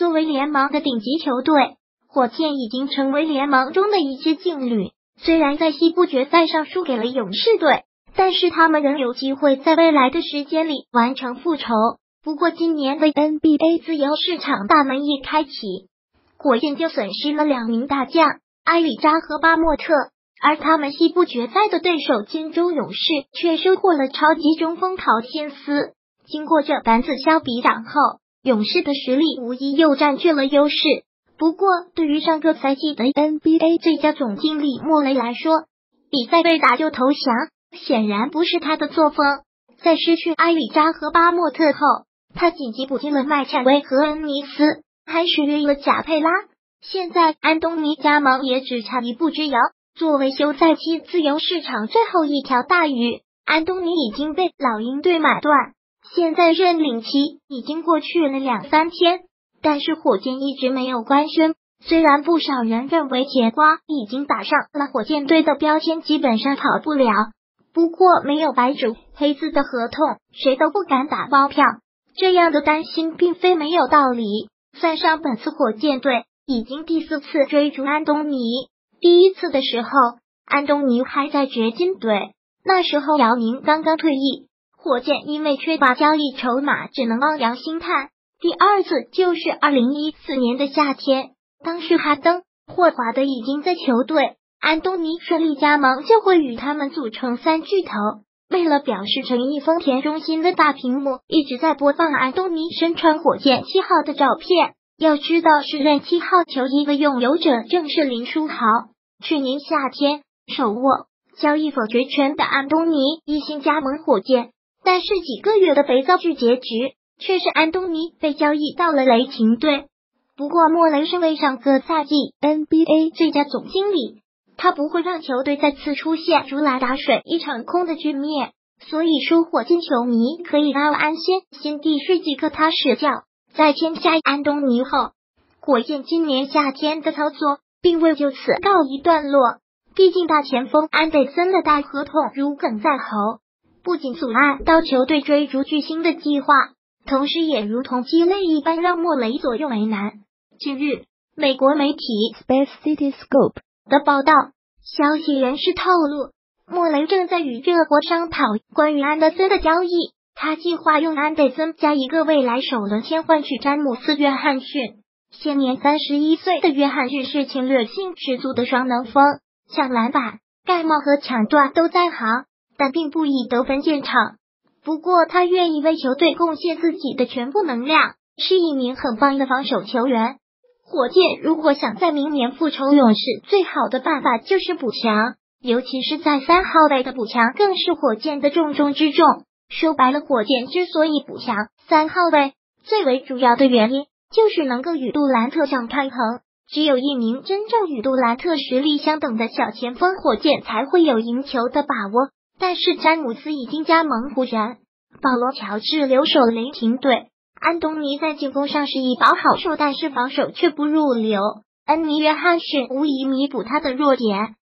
作为联盟的顶级球队，火箭已经成为联盟中的一支劲旅。虽然在西部决赛上输给了勇士队，但是他们仍有机会在未来的时间里完成复仇。不过，今年的 NBA 自由市场大门一开启，火箭就损失了两名大将埃里扎和巴莫特，而他们西部决赛的对手金州勇士却收获了超级中锋陶天斯。经过这板子削比挡后，勇士的实力无疑又占据了优势。不过，对于上个赛季的 NBA 最佳总经理莫雷来说，比赛被打就投降，显然不是他的作风。在失去埃里扎和巴莫特后，他紧急补进了麦切维和恩尼斯，还续约了贾佩拉。现在安东尼加盟也只差一步之遥。作为休赛期自由市场最后一条大鱼，安东尼已经被老鹰队买断。现在认领期已经过去了两三天，但是火箭一直没有官宣。虽然不少人认为铁瓜已经打上了火箭队的标签，基本上跑不了。不过没有白纸黑字的合同，谁都不敢打包票。这样的担心并非没有道理。算上本次火箭队已经第四次追逐安东尼，第一次的时候安东尼还在掘金队，那时候姚明刚刚退役。火箭因为缺乏交易筹码，只能望洋兴叹。第二次就是二零一四年的夏天，当时哈登、霍华德已经在球队，安东尼顺利加盟，就会与他们组成三巨头。为了表示诚意，丰田中心的大屏幕一直在播放安东尼身穿火箭七号的照片。要知道，是任七号球衣的拥有者正是林书豪。去年夏天，手握交易否决权的安东尼一心加盟火箭。但是几个月的肥皂剧结局却是安东尼被交易到了雷霆队。不过莫雷身为上个赛季 NBA 最佳总经理，他不会让球队再次出现如来打水一场空的局面。所以说，火箭球迷可以安安心心地睡几个踏实觉。在签下安东尼后，火箭今年夏天的操作并未就此告一段落。毕竟大前锋安德森的大合同如鲠在喉。不仅阻碍到球队追逐巨星的计划，同时也如同鸡肋一般让莫雷左右为难。近日，美国媒体 Space City Scope 的报道，消息人士透露，莫雷正在与热火商讨关于安德森的交易。他计划用安德森加一个未来首轮签换取詹姆斯·约翰逊。现年三十一岁的约翰逊是侵略性十足的双能锋，抢篮板、盖帽和抢断都在行。但并不以得分见长，不过他愿意为球队贡献自己的全部能量，是一名很棒的防守球员。火箭如果想在明年复仇勇士，最好的办法就是补强，尤其是在三号位的补强更是火箭的重中之重。说白了，火箭之所以补强三号位，最为主要的原因就是能够与杜兰特相抗衡。只有一名真正与杜兰特实力相等的小前锋，火箭才会有赢球的把握。但是詹姆斯已经加盟湖人，保罗乔治留守雷霆队，安东尼在进攻上是一把好手，但是防守却不入流。恩尼约翰逊无疑弥补他的弱点，